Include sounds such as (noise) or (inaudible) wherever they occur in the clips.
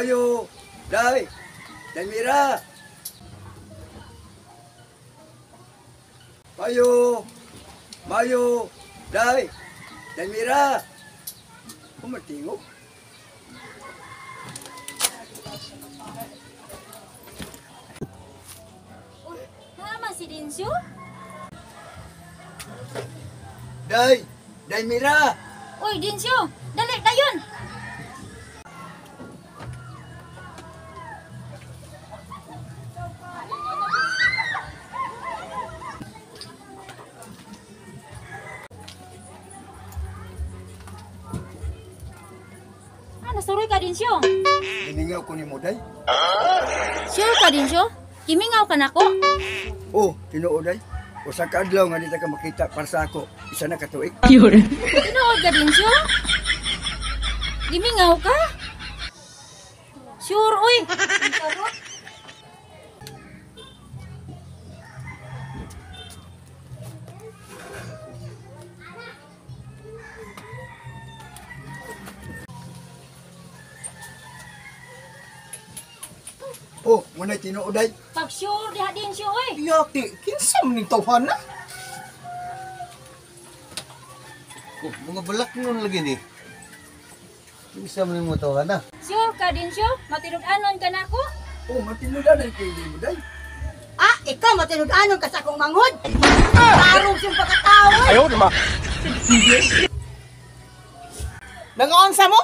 bao nhiêu đây đánh mì ra bao nhiêu bao nhiêu đây đánh mì ra không? Một tiếng úc đây. Đây, mira. Ra ui đình siêu đây lại đây yun nasuroy ka, Dinsyo. Hiningaw ko ni mo, Day. Sure ka, Dinsyo? Kimingaw ka na ko. Oh, tinuod, Day. Usa ka adlaw nga di ta ka makita para sa ako. Isa na katuig. Tinuod ka, Dinsyo? Gimingaw ka? Sure, uy. Oh, muna tinuod, Day. Pag sure, diha Dinsyo, uy. Yati, kinsam ni tawhan na. Oh, mga balak nun lagi ni. Bisa mo mo tawa na. Sure ka, Dinsyo? Matinud-anon ka na ko? Oh, matinudan ay kay mo, Day. Ah, ikaw matinud-anon ka sa akong manghod. Tarong siyang pagkatao. Nag-onsa mo?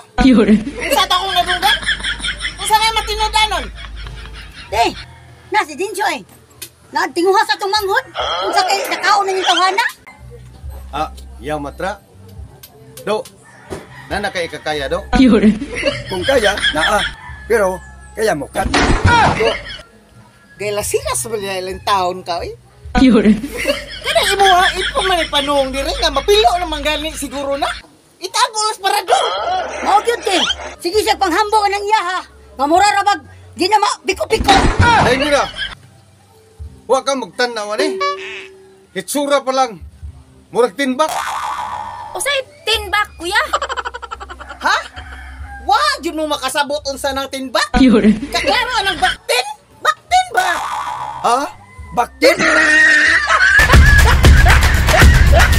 Isa to akong nadugan? Unsa may matinudanon? Eh, na si Dinsyo eh. Nagtinguha sa itong manghod. Kung sa kay nakaon na yung tawhana. Ah, yaw matra. Do. Nana kay kakaya do. Kung kaya, naa. Pero, kaya mo kat. Gay lasiras mo niya ilang taon ka, eh. Kada imo ha, ito man ipanong diri nga mapilo naman gani siguro na. Itago las para do. Mao gyud kay. Sige siya panghambo ka ng iya ha. Mamura rabag. Di na ma biko-biko. Dahil mira. Wa ka magtanaw ani. Hitsura pa lang. Murag tinbak. Usay, tinbak, kuya. (laughs) Ha? Wa, yun mo makasabot unsa ng tinba? Kaklaro ng baktin? Baktin ba? Ha? Baktin? (laughs)